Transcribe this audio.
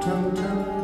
tum tum.